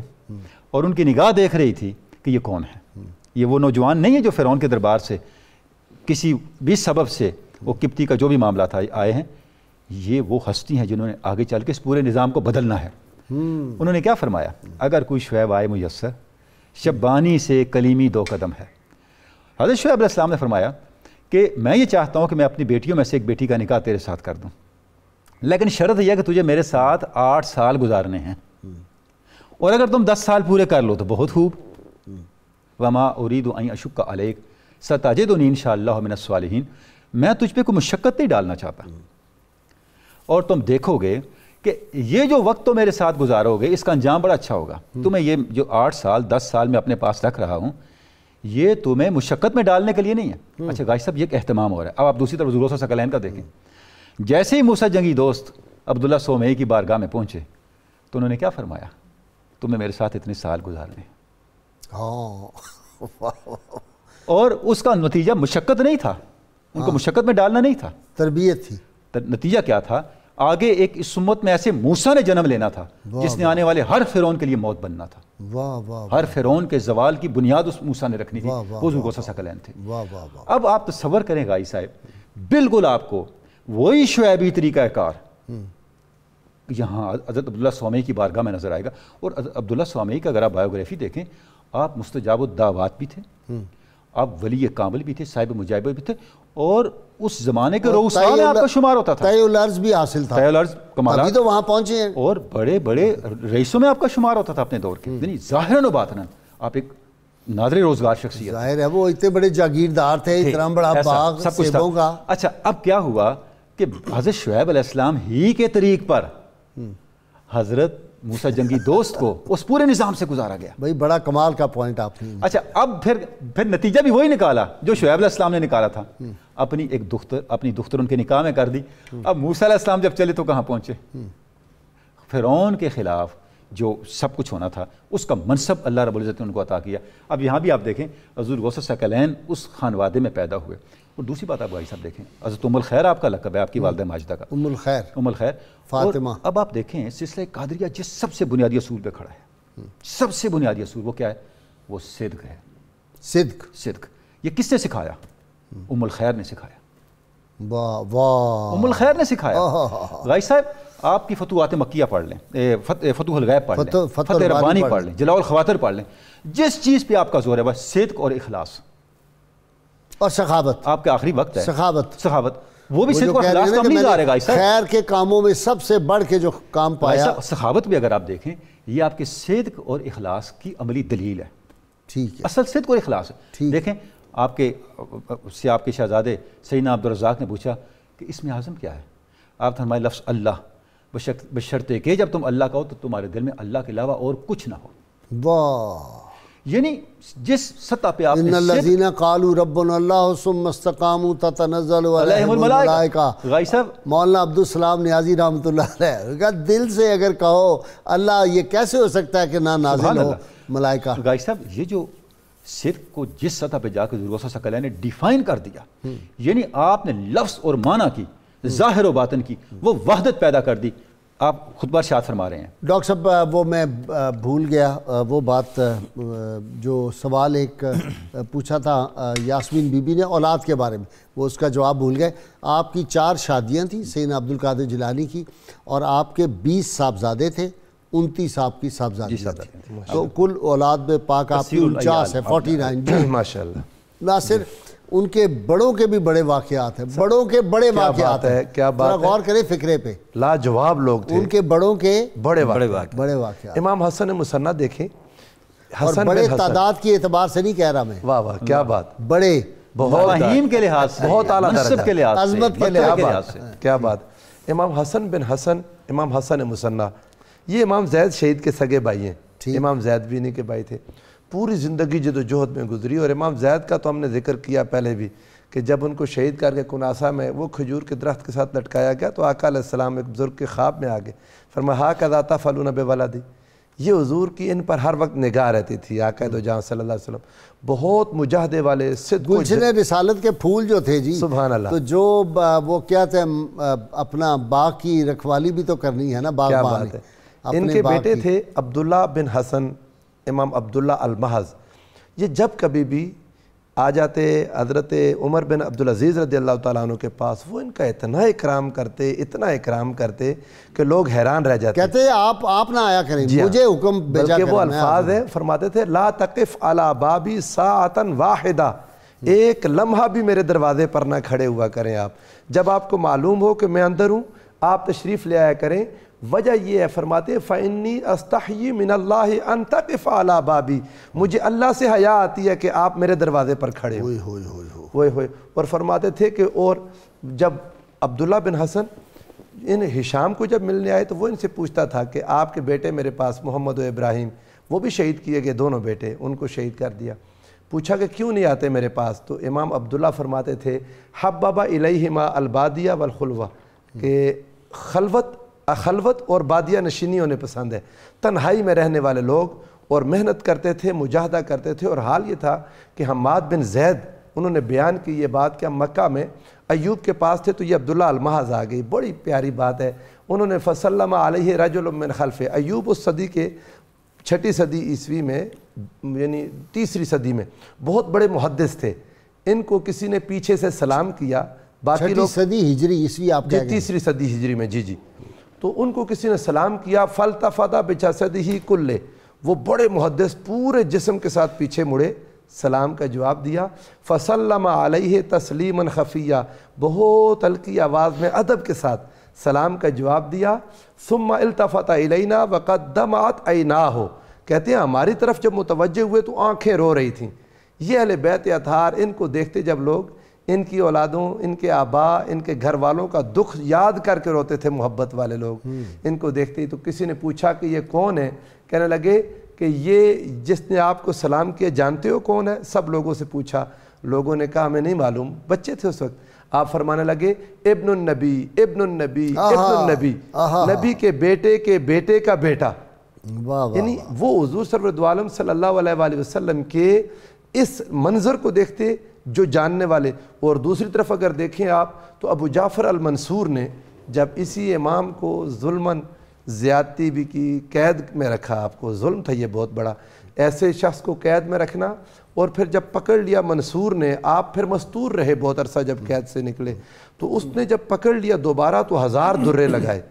Speaker 5: اور ان کی نگاہ دیکھ رہی تھی کہ یہ کون ہے یہ وہ نوجوان نہیں ہے جو فرعون کے دربار سے کسی بھی سبب سے وہ کپتی کا جو بھی معاملہ تھا آئے ہیں یہ وہ ہستی ہیں جنہوں نے آگے چل کے اس پورے نظام کو بدلنا ہے۔ انہوں نے کیا فرمایا؟ اگر کوئی شعیب آئے میسر شبانی سے کلیمی دو قدم ہے۔ حضرت شعیب علیہ السلام نے فرمایا کہ میں یہ چاہتا ہوں کہ میں اپنی بیٹیوں میں سے ایک بیٹی کا نکاح تیرے ساتھ کر دوں۔ لیکن شرط یہ کہ تجھے میرے ساتھ آٹھ سال گزارنے ہیں۔ اور اگر تم دس سال پورے کر لو تو بہت خوب۔ وما ارید ان اشک کا علیک۔ ستاجد ان شاء اللہ من الصالحین۔ میں تجھ پہ کوئی مشقت نہیں ڈالنا چاہتا۔ اور تم دیکھو گے کہ یہ جو وقت تو میرے ساتھ گزارو گے اس کا انجام بڑا اچھا ہوگا۔ تمہیں یہ جو آٹھ سال دس سال میں اپنے پاس رکھ رہا ہوں یہ تمہیں مشقت میں ڈالنے کے لیے نہیں ہے۔ اچھا گائی صاحب یہ ایک اہتمام ہو رہا ہے۔ اب آپ دوسری طرف ضرور سکلین کا دیکھیں۔ جیسے ہی موسیٰ جنگی دوست عبداللہ سومئی کی بارگاہ میں پہنچے تو انہوں نے کیا فرمایا؟ تمہیں میرے ساتھ اتنے سال گزارنے۔
Speaker 3: ہاں۔
Speaker 5: اور اس کا نتیجہ مشقت نہیں تھا۔ ان کو مشقت میں ڈالنا نہیں تھا۔
Speaker 3: تربیت تھی۔
Speaker 5: نتیجہ کیا تھا؟ آگے ایک اس امت میں ایسے موسیٰ نے جنم لینا تھا جس نے آنے والے ہر فرعون کے لیے موت بننا تھا۔
Speaker 3: واہ واہ
Speaker 5: ہر فرعون کے زوال کی بنیاد اس موسیٰ نے رکھنی تھی وہ غوثہ ثقلین تھے۔ اب آپ تصور کریں گائی صاحب بالکل آپ کو وہی شعیبی طریقہ کار۔ یہاں حضرت عبداللہ سوامی کی بارگاہ میں نظر آئے گا۔ اور عبداللہ سوامی کا اگر آپ بایوگرافی دیکھیں آپ مستجاب الدعوات بھی تھے۔ آپ ولی کامل بھی تھے صاحب مجاہب بھی تھے اور اس زمانے کے روسا میں آپ کا شمار ہوتا تھا۔
Speaker 3: طے الارض بھی حاصل تھا۔
Speaker 5: طے الارض کمالات
Speaker 3: ابھی تو وہاں پہنچے ہیں۔
Speaker 5: اور بڑے بڑے رئیسوں میں آپ کا شمار ہوتا تھا اپنے دور کے۔ یعنی ظاہراً و باطناً آپ ایک نادر روزگار شخصیت۔
Speaker 3: ظاہر ہے وہ اتنے بڑے جاگیردار تھے۔ اتنا بڑا باغ
Speaker 5: سب کچھ تھا۔
Speaker 3: سیبوں کا۔
Speaker 5: اچھا اب کیا ہوا کہ حضرت شعیب علیہ السلام ہی کے طریق پر حضرت موسیٰ جنگی دوست کو اس پورے نظام سے گزارا گیا۔
Speaker 3: بھائی بڑا کمال کا پوائنٹ آپ نے۔
Speaker 5: اچھا اب پھر پھر نتیجہ بھی وہی نکالا جو شعیب علیہ السلام نے نکالا تھا۔ اپنی ایک دختر اپنی دختر ان کے نکاح میں کر دی۔ اب موسیٰ علیہ السلام جب چلے تو کہاں پہنچے؟ فرعون کے خلاف جو سب کچھ ہونا تھا اس کا منصب اللہ رب العزت نے ان کو عطا کیا۔ اب یہاں بھی آپ دیکھیں حضور غوث ثقلین اس خانوادے میں پیدا ہوئے۔ اور دوسری بات آپ بھائی صاحب دیکھیں۔ حضرت ام الخیر آپ کا لقب ہے آپ کی والدہ ماجدہ کا۔
Speaker 3: ام الخیر
Speaker 5: ام الخیر
Speaker 3: فاطمہ۔
Speaker 5: اب آپ دیکھیں سلسلہ قادریہ جس سب سے بنیادی اصول پہ کھڑا ہے سب سے بنیادی اصول وہ کیا ہے؟ وہ صدق ہے۔
Speaker 3: صدق۔
Speaker 5: صدق۔ یہ کس نے سکھایا؟ ام الخیر نے سکھایا۔
Speaker 3: واہ واہ
Speaker 5: ام الخیر نے سکھایا۔ غائی صاحب آپ کی فتوحات مکیہ پڑھ لیں۔ فتوح الغیب پڑھ لیں۔
Speaker 3: فتح
Speaker 5: ربانی
Speaker 3: پڑھ
Speaker 5: لیں۔ جلاء الخواطر پڑھ لیں۔ جس چیز پہ آپ کا زور ہے بس صدق اور اخلاص۔
Speaker 3: اور سخاوت۔
Speaker 5: آپ کا آخری وقت ہے۔
Speaker 3: سخاوت۔
Speaker 5: سخاوت۔ وہ بھی
Speaker 3: رہے
Speaker 5: اخلاص
Speaker 3: کہ
Speaker 5: نہیں غائی صاحب
Speaker 3: خیر کے کاموں میں سب سے بڑھ کے جو کام پایا۔
Speaker 5: سخاوت بھی اگر آپ دیکھیں یہ آپ کے صدق اور اخلاص کی عملی دلیل ہے۔
Speaker 3: ٹھیک ہے۔
Speaker 5: اصل صدق اور اخلاص۔ ہے۔ دیکھیں آپ کے سے آپ کے شہزادے سیدنا عبدالرزاق نے پوچھا کہ اس میں اعظم کیا ہے؟ آپ فرمائے لفظ اللہ۔ بشرطے کہ جب تم اللہ کہو تو تمہارے دل میں اللہ کے علاوہ اور کچھ نہ ہو۔
Speaker 3: واہ۔
Speaker 5: یعنی جس سطح پہ آپ
Speaker 3: ان الذین قالوا ربنا اللہ ثم استقاموا تتنزل
Speaker 5: علیہم الملائکہ. غائی صاحب.
Speaker 3: مولانا عبدالسلام نیازی رحمۃ اللہ علیہ کہا دل سے اگر کہو اللہ یہ کیسے ہو سکتا ہے کہ نہ نازل ہو۔ ملائکہ.
Speaker 5: گائی صاحب یہ جو صرف کو جس سطح پہ جا کے ضرور سکلہ نے ڈیفائن کر دیا یعنی آپ نے لفظ اور معنی کی ظاہر و باطن کی وہ وحدت پیدا کر دی۔ آپ خطبہ شاد فرما رہے ہیں۔
Speaker 3: ڈاکٹر صاحب وہ میں بھول گیا وہ بات جو سوال ایک پوچھا تھا یاسمین بی بی نے اولاد کے بارے میں وہ اس کا جواب بھول گئے۔ آپ کی چار شادیاں تھیں سین عبد القادر جیلانی کی اور آپ کے بیس صاحبزادے تھے انتیس آپ کی صاحبزادی تھی تو کل اولاد میں پاک آپ کی انچاس ہے فورٹی نائن۔ جی
Speaker 6: ماشاء اللہ
Speaker 3: نہ صرف ان کے بڑوں کے بھی بڑے واقعات ہیں بڑوں کے بڑے واقعات ہیں۔
Speaker 6: کیا بات
Speaker 3: ذرا
Speaker 6: ہے۔
Speaker 3: غور کریں فکرے پہ۔
Speaker 6: لاجواب لوگ تھے۔
Speaker 3: ان کے بڑوں کے
Speaker 6: بڑے
Speaker 4: بڑے
Speaker 6: واقع
Speaker 4: واقع
Speaker 3: بڑے واقعات۔
Speaker 6: امام حسن مسنہ دیکھیں۔
Speaker 3: اور
Speaker 6: حسن
Speaker 3: بڑے تعداد کی اعتبار سے نہیں کہہ رہا میں۔
Speaker 6: واہ واہ کیا بات۔
Speaker 3: بڑے۔
Speaker 6: بہت
Speaker 5: فہیم کے لحاظ سے
Speaker 6: بہت اعلیٰ درجہ۔
Speaker 5: کے لحاظ سے
Speaker 3: عظمت کے لحاظ
Speaker 5: سے۔
Speaker 6: کیا بات۔ امام حسن بن حسن امام حسن مسنہ۔ یہ امام زید شہید کے سگے بھائی ہیں۔ امام زید بھی انہی کے بھائی تھے۔ پوری زندگی جد و جہد میں گزری اور امام زید کا تو ہم نے ذکر کیا پہلے بھی کہ جب ان کو شہید کر کے کناسا میں وہ کھجور کے درخت کے ساتھ لٹکایا گیا تو آقا علیہ السلام ایک بزرگ کے خواب میں آگے فرمایا ہا کا داتا فلون بے ولادی یہ حضور کی ان پر ہر وقت نگاہ رہتی تھی آقا دو جہاں صلی اللہ علیہ وسلم۔ بہت مجاہدے والے صدق و
Speaker 3: گلشن رسالت کے پھول جو تھے جی
Speaker 6: سبحان اللہ۔
Speaker 3: تو جو وہ کیا تھے اپنا باغ کی رکھوالی بھی تو کرنی ہے نا باغ
Speaker 6: بات ہے۔ ان کے بیٹے۔ تھے عبداللہ بن حسن۔ امام عبداللہ المحض۔ یہ جب کبھی بھی آ جاتے حضرت عمر بن عبدالعزیز رضی اللہ تعالیٰ عنہ کے پاس وہ ان کا اتنا اکرام کرتے اتنا اکرام کرتے کہ لوگ حیران رہ جاتے۔
Speaker 3: کہتے ہیں آپ آپ نہ آیا کریں
Speaker 6: جی ہاں۔
Speaker 3: مجھے حکم بھیجا
Speaker 6: بلکہ
Speaker 3: کریں
Speaker 6: وہ الفاظ ہیں فرماتے تھے لا تقف علی بابی ساعتن واحدہ۔ ایک لمحہ بھی میرے دروازے پر نہ کھڑے ہوا کریں آپ۔ جب آپ کو معلوم ہو کہ میں اندر ہوں آپ تشریف لے آیا کریں۔ وجہ یہ ہے فرماتے ہیں فَإِنِّي أَسْتَحْيِي مِنَ اللَّهِ أَن تَقِفَ عَلَى بَابِي۔ مجھے اللہ سے حیا آتی ہے کہ آپ میرے دروازے پر کھڑے
Speaker 3: ہوئے ہوئے ہوئے
Speaker 6: ہوئے۔ ہوئے اور فرماتے تھے کہ اور جب عبداللہ بن حسن ان ہشام کو جب ملنے آئے تو وہ ان سے پوچھتا تھا کہ آپ کے بیٹے میرے پاس محمد و ابراہیم وہ بھی شہید کیے گئے دونوں بیٹے ان کو شہید کر دیا۔ پوچھا کہ کیوں نہیں آتے میرے پاس؟ تو امام عبداللہ فرماتے تھے حببا الیہما البادیہ والخلوہ کہ خلوت خلوت اور بادیہ نشینی انہیں پسند ہے۔ تنہائی میں رہنے والے لوگ اور محنت کرتے تھے مجاہدہ کرتے تھے اور حال یہ تھا کہ حماد بن زید انہوں نے بیان کی یہ بات کہ ہم مکہ میں ایوب کے پاس تھے تو یہ عبداللہ المحض آ گئی۔ بڑی پیاری بات ہے۔ انہوں نے فسلم علیہ رجل من خلف ایوب اس صدی کے چھٹی صدی عیسوی میں یعنی تیسری صدی میں بہت بڑے محدث تھے۔ ان کو کسی نے پیچھے سے سلام کیا۔ باقی
Speaker 3: چھٹی
Speaker 6: لوگ
Speaker 3: صدی ہجری عیسوی آپ
Speaker 6: جی
Speaker 3: کہہ گئے
Speaker 6: تیسری صدی ہجری میں۔ جی جی۔ تو ان کو کسی نے سلام کیا فلتفدہ بچا صدی ہی کلے وہ بڑے محدث پورے جسم کے ساتھ پیچھے مڑے۔ سلام کا جواب دیا۔ فسلم علیہ تسلیما خفیہ۔ بہت ہلکی آواز میں ادب کے ساتھ سلام کا جواب دیا۔ ثم التفت الینا وقدمات عیناہ۔ کہتے ہیں، ہماری طرف جب متوجہ ہوئے تو آنکھیں رو رہی تھیں۔ یہ اہل بیت اطہار ان کو دیکھتے جب لوگ ان کی اولادوں ان کے آبا ان کے گھر والوں کا دکھ یاد کر کے روتے تھے محبت والے لوگ۔ ان کو دیکھتے ہی تو کسی نے پوچھا کہ یہ کون ہے؟ کہنے لگے کہ یہ جس نے آپ کو سلام کیا جانتے ہو کون ہے؟ سب لوگوں سے پوچھا۔ لوگوں نے کہا ہمیں نہیں معلوم بچے تھے اس وقت۔ آپ فرمانے لگے ابن النبی ابن النبی ابن النبی۔ نبی کے بیٹے کے بیٹے کا بیٹا۔ یعنی وہ حضور سرورد عالم صلی اللہ علیہ وآلہ وسلم کے اس منظر کو دیکھتے جو جاننے والے۔ اور دوسری طرف اگر دیکھیں آپ، تو ابو جعفر المنصور نے جب اسی امام کو ظلمن زیادتی بھی کی، قید میں رکھا، آپ کو ظلم تھا، یہ بہت بڑا۔ ایسے شخص کو قید میں رکھنا۔ اور پھر جب پکڑ لیا منصور نے، آپ پھر مستور رہے بہت عرصہ جب قید سے نکلے۔ تو اس نے جب پکڑ لیا دوبارہ، تو ہزار درے لگائے۔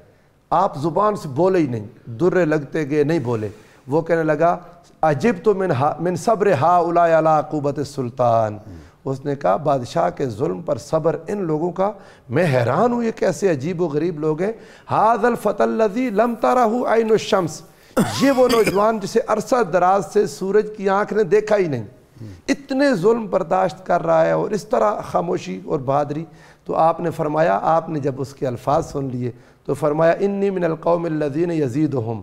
Speaker 6: آپ زبان سے بولے ہی نہیں۔ درے لگتے گئے، نہیں بولے۔ وہ کہنے لگا عجب تو من ہا، من صبر ہا الا علا سلطان اس نے کہا، بادشاہ کے ظلم پر صبر ان لوگوں کا۔ میں حیران ہوں یہ کیسے عجیب و غریب لوگ ہیں۔ ہاذ الفت الذی لم ترہ عین الشمس۔ یہ وہ نوجوان جسے عرصہ دراز سے سورج کی آنکھ نے دیکھا ہی نہیں۔ اتنے ظلم برداشت کر رہا ہے اور اس طرح خاموشی اور بہادری۔ تو آپ نے فرمایا، آپ نے جب اس کے الفاظ سن لیے تو فرمایا، انی من القوم الذین یزیدہم۔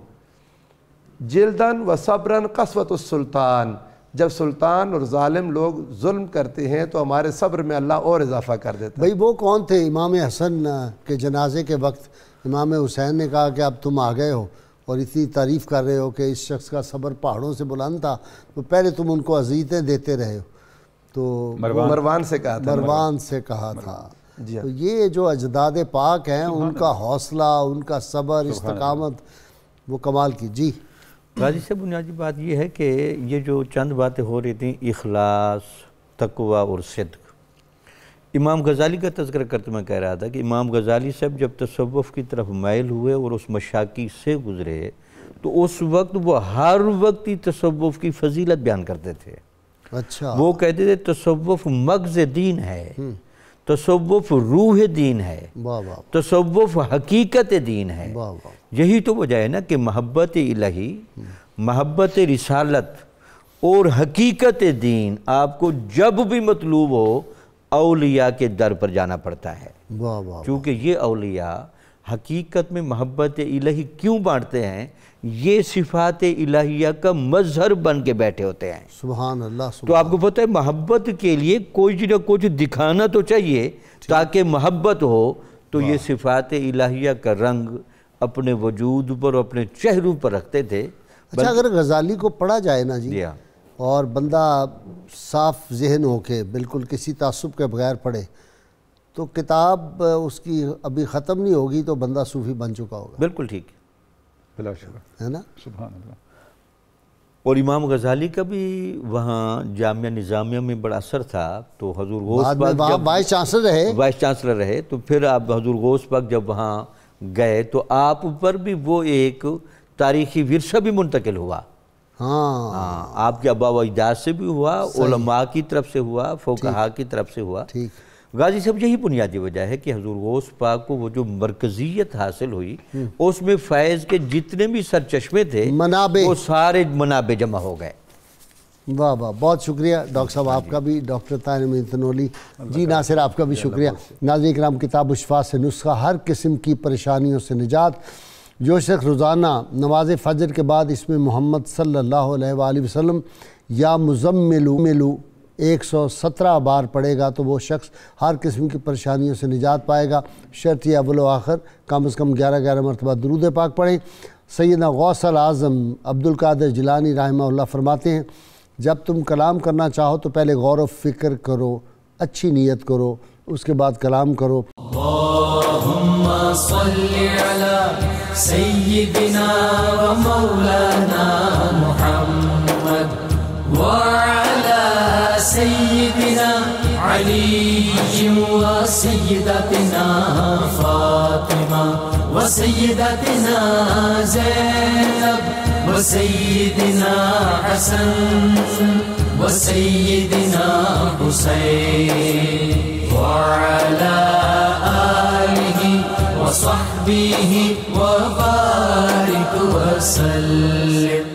Speaker 6: جلدن و صبرن قصوت السلطان۔ جب سلطان اور ظالم لوگ ظلم کرتے ہیں تو ہمارے صبر میں اللہ اور اضافہ کر دیتا ہے۔
Speaker 3: بھائی وہ کون تھے امام حسن کے جنازے کے وقت؟ امام حسین نے کہا کہ اب تم آ گئے ہو اور اتنی تعریف کر رہے ہو کہ اس شخص کا صبر پہاڑوں سے بلند تھا۔ تو پہلے تم ان کو عزیتیں دیتے رہے ہو۔ تو
Speaker 6: مروان۔ سے کہا تھا۔
Speaker 3: مروان سے کہا تھا۔
Speaker 6: جی ہاں۔
Speaker 3: تو یہ جو اجداد پاک ہیں ان کا حوصلہ ان کا صبر استقامت وہ کمال کی۔ جی۔
Speaker 4: غازی سے بنیادی بات یہ ہے کہ یہ جو چند باتیں ہو رہی تھیں اخلاص تقوی اور صدق۔ امام غزالی کا تذکرہ کرتے میں کہہ رہا تھا کہ امام غزالی صاحب جب تصوف کی طرف میل ہوئے اور اس مشاکی سے گزرے تو اس وقت وہ ہر وقت ہی تصوف کی فضیلت بیان کرتے تھے۔
Speaker 3: اچھا۔
Speaker 4: وہ کہتے تھے تصوف مغز دین ہے۔ تصوف روح دین ہے۔ تصوف حقیقت دین ہے۔ یہی تو وجہ ہے نا کہ محبت الہی محبت رسالت اور حقیقت دین آپ کو جب بھی مطلوب ہو اولیاء کے در پر جانا پڑتا ہے۔ چونکہ یہ اولیاء حقیقت میں محبت الہی کیوں بانٹتے ہیں؟ یہ صفات الہیہ کا مظہر بن کے بیٹھے ہوتے ہیں۔
Speaker 3: سبحان اللہ
Speaker 4: تو
Speaker 3: سبحان
Speaker 4: آپ کو پتہ ہے محبت کے لیے کوئی نہ کچھ دکھانا تو چاہیے تاکہ محبت ہو۔ تو یہ صفات الہیہ کا رنگ اپنے وجود پر اپنے چہروں پر رکھتے تھے۔
Speaker 3: اچھا اگر غزالی کو پڑھا جائے نا جی
Speaker 4: جی ہاں۔
Speaker 3: اور بندہ صاف ذہن ہو کے بالکل کسی تعصب کے بغیر پڑھے تو کتاب اس کی ابھی ختم نہیں ہوگی تو بندہ صوفی بن چکا ہوگا۔
Speaker 4: بالکل ٹھیک۔
Speaker 5: بلا شکر
Speaker 3: ہے نا؟
Speaker 5: سبحان اللہ۔
Speaker 4: اور امام غزالی کا بھی وہاں جامعہ نظامیہ میں بڑا اثر تھا تو حضور غوث پاک
Speaker 3: وائس چانسلر رہے۔
Speaker 4: وائس چانسلر رہے تو پھر آپ حضور غوث پاک جب وہاں گئے تو آپ پر بھی وہ ایک تاریخی ورثہ بھی منتقل ہوا۔
Speaker 3: ہاں۔
Speaker 4: ہاں آپ کے ابا و اجداد سے بھی ہوا علماء کی طرف سے ہوا فوقہا کی طرف سے ہوا۔
Speaker 3: ٹھیک۔
Speaker 4: غازی صاحب یہی بنیادی وجہ ہے کہ حضور غوث پاک کو وہ جو مرکزیت حاصل ہوئی اس میں فیض کے جتنے بھی سرچشمے تھے
Speaker 3: منابع۔
Speaker 4: وہ سارے منابع جمع ہو گئے۔
Speaker 3: واہ واہ بہت شکریہ۔ ڈاکٹر صاحب آپ کا بھی ڈاکٹر طاہر امین تنولی۔ جی ناصر آپ کا بھی شکریہ۔ ناظرین کرام کتاب الشفا سے نسخہ ہر قسم کی پریشانیوں سے نجات۔ جو شخص روزانہ نماز فجر کے بعد اس میں محمد صلی اللہ علیہ وآلہ وسلم یا مزملو ملو۔ ایک سو سترہ بار پڑھے گا تو وہ شخص ہر قسم کی پریشانیوں سے نجات پائے گا۔ شرط یہ اول و آخر کم از کم گیارہ گیارہ مرتبہ درود پاک پڑھیں۔ سیدنا غوث العظم عبد القادر جیلانی رحمہ اللہ فرماتے ہیں، جب تم کلام کرنا چاہو تو پہلے غور و فکر کرو، اچھی نیت کرو، اس کے بعد کلام کرو۔
Speaker 1: اللهم صل على سيدنا ومولانا محمد سيدنا علي وسيدتنا فاطمة وسيدتنا زينب وسيدنا حسن وسيدنا حسين وعلى آله وصحبه وبارك وسلم.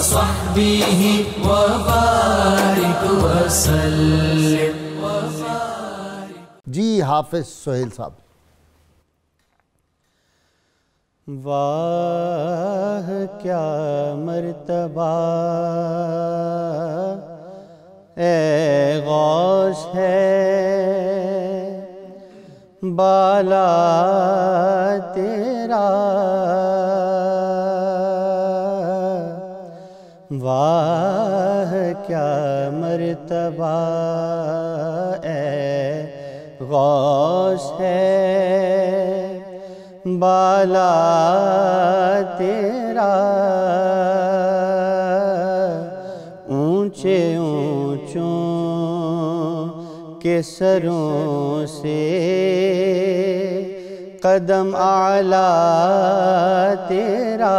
Speaker 1: وصحبه وبارك وسلم.
Speaker 3: جی حافظ سہیل صاحب.
Speaker 7: واہ کیا مرتبہ. اے غوث ہے بالا تیرا. واہ، کیا مرتبہ اے غوث ہے۔ بالا تیرا اونچے اونچوں کے سروں سے قدم اعلی تیرا۔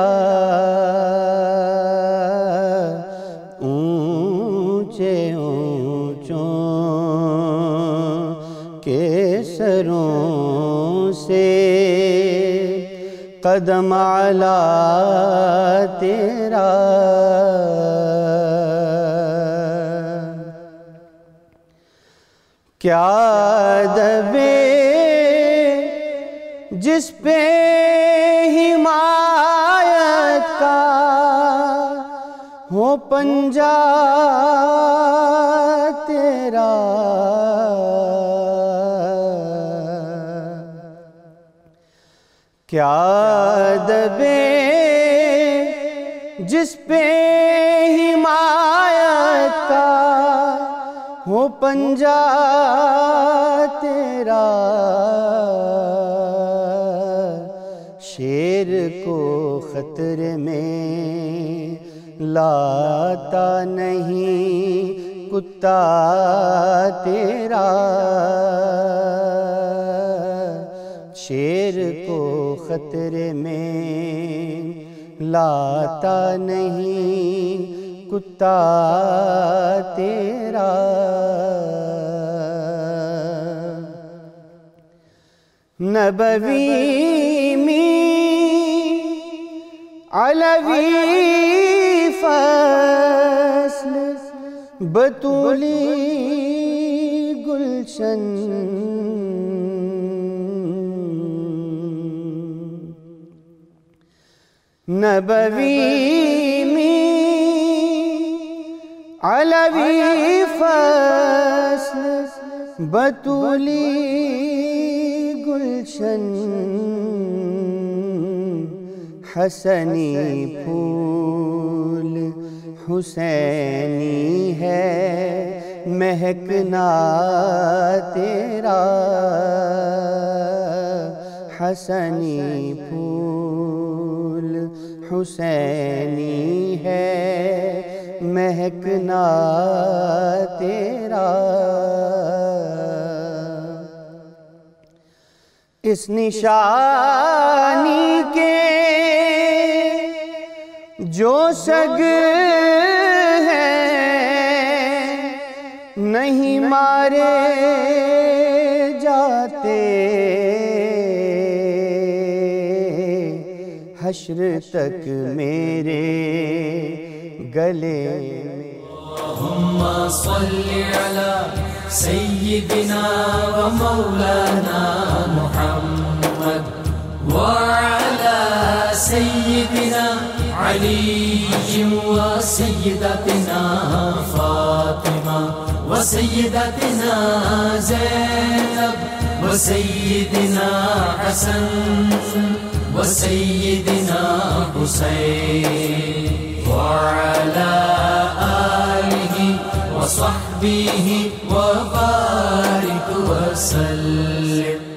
Speaker 7: قدم اعلی تیرا۔ کیا دبے جس پہ حمایت کا ہو پنجا کیا دبے جس پہ حمایت کا ہو پنجا تیرا شیر کو خطرے میں لاتا نہیں کتا تیرا شیر کو خطرے میں لاتا نہیں کتا تیرا۔ نبوی می علوی فصل بطولی گلشن۔ نبوی می علوی فصل بطولی گلشن حسنی پھول حسینی ہے مہکنا تیرا حسنی پھول حسینی ہے مہکنا تیرا۔ اس نشانی کے جو سگ ہے نہیں مارے جاتے۔ حشر تک میرے گلے میں۔
Speaker 1: اللهم صل على سيدنا ومولانا محمد وعلى سيدنا علي وسيدتنا فاطمة وسيدتنا زينب وسيدنا حسن وسيدنا حسين وعلى آله وصحبه وبارك وسلم.